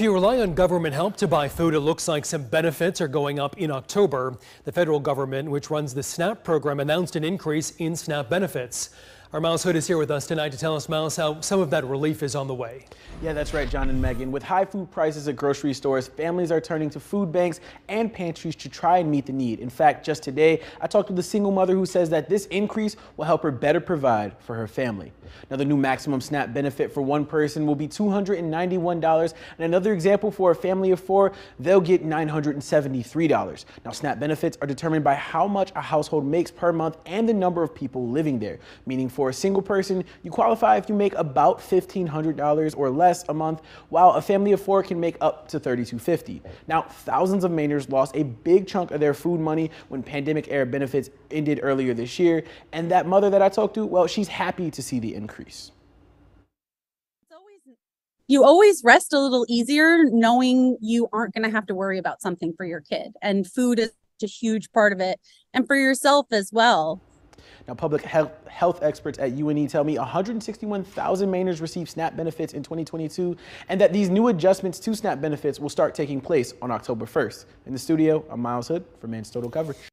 If you rely on government help to buy food, it looks like some benefits are going up in October. The federal government, which runs the SNAP program, announced an increase in SNAP benefits. Our Miles Hood is here with us tonight to tell us, Miles, how some of that relief is on the way. Yeah, that's right, John and Megan. With high food prices at grocery stores, families are turning to food banks and pantries to try and meet the need. In fact, just today, I talked with a single mother who says that this increase will help her better provide for her family. Now, the new maximum SNAP benefit for one person will be $291. And another example for a family of four, they'll get $973. Now, SNAP benefits are determined by how much a household makes per month and the number of people living there, meaning for a single person, you qualify if you make about $1,500 or less a month, while a family of four can make up to 3,250. Now, thousands of Mainers lost a big chunk of their food money when pandemic era benefits ended earlier this year. And that mother that I talked to, well, she's happy to see the increase. you always rest a little easier knowing you aren't going to have to worry about something for your kid and food is a huge part of it and for yourself as well now, public health, experts at UNE tell me 161,000 Mainers received SNAP benefits in 2022, and that these new adjustments to SNAP benefits will start taking place on October 1st. In the studio, I'm Miles Hood for Maine's Total Coverage.